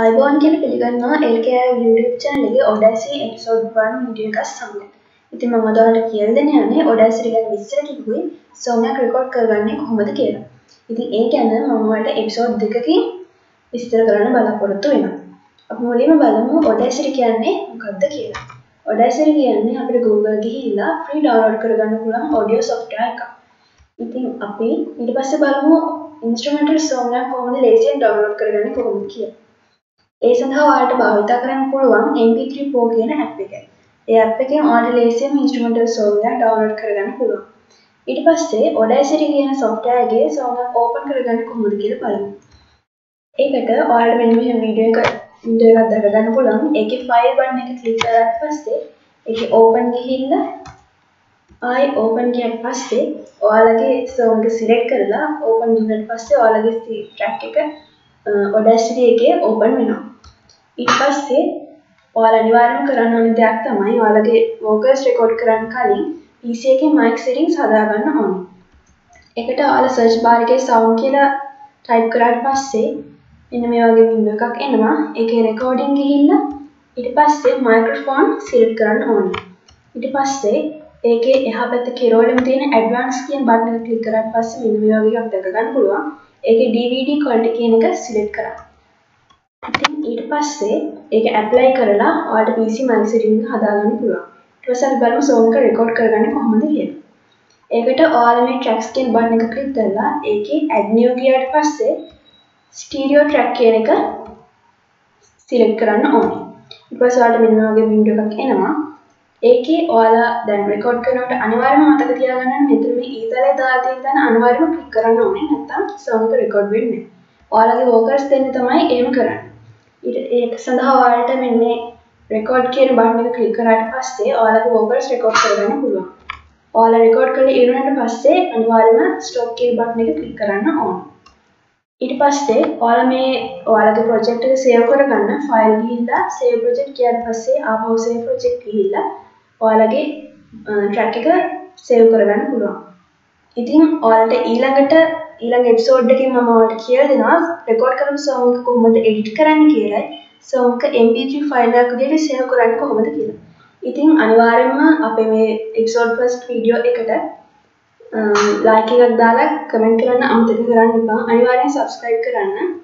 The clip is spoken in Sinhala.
අයිබෝන් කියන පිළිගන්නවා LKI YouTube channel එකේ Audacity episode 1 වීඩියෝ එකක් සමග. ඉතින් මම අද ඔයාලට කියලා දෙන්න යන්නේ Audacity ගැන විස්තර කිව්වේ සෝමයක් රෙකෝඩ් කරගන්නේ කොහොමද කියලා. ඉතින් ඒ ගැන මම ඔයාලට episode දෙකකින් විස්තර කරන්න බලාපොරොත්තු වෙනවා. අපි මුලින්ම බලමු Audacity කියන්නේ මොකක්ද කියලා. Audacity කියන්නේ අපිට Google ගිහිල්ලා free download කරගන්න පුළුවන් audio software එකක්. ඉතින් අපි ඊට පස්සේ බලමු instrumental song එක කොහොමද ලේසියෙන් download කරගන්නේ කොහොමද කියලා. ඒ සඳහා ඔයාලට භාවිතා කරන්න පුළුවන් MP3 Pro කියන ඇප් එක. ඒ ඇප් එකෙන් ඔයාලට ලේසියෙන් instrumental song එකක් download කරගන්න පුළුවන්. ඊට පස්සේ Audacity කියන software එකේ song එක open කරගන්න කොහොමද කියලා බලමු. ඒකට ඔයාලට මෙන්න මෙහෙම වීඩියෝ එක වීඩියෝ එකක් දැක ගන්න පුළුවන්. ඒකේ file button එක click කරාට පස්සේ ඒකේ open ගිහිල්ලා ආයි open ගියට පස්සේ ඔයාලගේ song එක select කරලා open දුන්නාට පස්සේ ඔයාලගේ track එක Audacity එකේ open වෙනවා. ඊට පස්සේ ඔයාලා අනිවාර්යයෙන්ම කරන්න ඕන දෙයක් තමයි ඔයාලගේ vocals record කරන්න කලින් PC එකේ mic settings හදාගන්න ඕනේ. ඒකට ඔයාලා search bar එකේ sound කියලා type කරාට පස්සේ මෙන්න මේ වගේ window එකක් එනවා. ඒකේ recording ගිහිල්ලා ඊට පස්සේ microphone select කරන්න ඕනේ. ඊට පස්සේ ඒකේ එහා පැත්තේ කෙරෝලෙම තියෙන advanced කියන button එක click කරාට පස්සේ මෙන්න මේ වගේ එකක් දැක ගන්න පුළුවන්. ඒකේ DVD quality කියන එක select කරන්න. ඉතින් ඊට පස්සේ ඒක ඇප්ලයි කරලා ඔයාලට PC mic setting එක හදාගන්න පුළුවන්. ඊට පස්සේ අපි බලමු song එක record කරගන්නේ කොහොමද කියලා. ඒකට ඔයාලා මේ tracks කියන button එක click කරලා ඒකේ add new ගියාට පස්සේ stereo track කියන එක select කරන්න ඕනේ. ඊට පස්සේ ඔයාලට මෙන්න වගේ window එකක් එනවා. ඒකේ ඔයාලා දැන් record කරනකොට අනිවාර්යයෙන්ම මතක තියාගන්න මෙතන මේ ඊතලේ දාලා තියෙන තැන අනිවාර්යයෙන්ම click කරන්න ඕනේ. නැත්නම් song එක record වෙන්නේ නැහැ. ඔයාලගේ vocals දෙන්න තමයි එහෙම කරන්නේ. ඒක සඳහා ඔයාලට මෙන්න මේ රෙකෝඩ් කියන බටන් එක ක්ලික් කරාට පස්සේ ඔයාලගේ vocals රෙකෝඩ් කරගන්න පුළුවන්. ඔයාලා රෙකෝඩ් කරලා ඉවරනට පස්සේ අනිවාර්යයෙන්ම ස්ටොප් කියන බටන් එක ක්ලික් කරන්න ඕන. ඊට පස්සේ ඔයාලා මේ ඔයාලගේ ප්‍රොජෙක්ට් එක සේව් කරගන්න ෆයිල් ගිහිල්ලා සේව් ප්‍රොජෙක්ට් කියාට පස්සේ ආපහු සේව් ප්‍රොජෙක්ට් ගිහිල්ලා ඔයාලගේ ට්‍රැක් එක සේව් කරගන්න පුළුවන්. ඉතින් ඔයාලට ඊළඟට ඊළඟ එපිසෝඩ් එකකින් මම ඔයාලට කියලා දෙනවා රෙකෝඩ් කරපු song එක කොහොමද edit කරන්න කියලායි song එක mp3 ෆයිල් එකක් විදිහට save කරන්නේ කොහොමද කියලා. ඉතින් අනිවාර්යෙන්ම අපේ මේ episode first video එකට like එකක් දාලා comment කරන්න අමතක කරන්න එපා. අනිවාර්යෙන් subscribe කරන්න.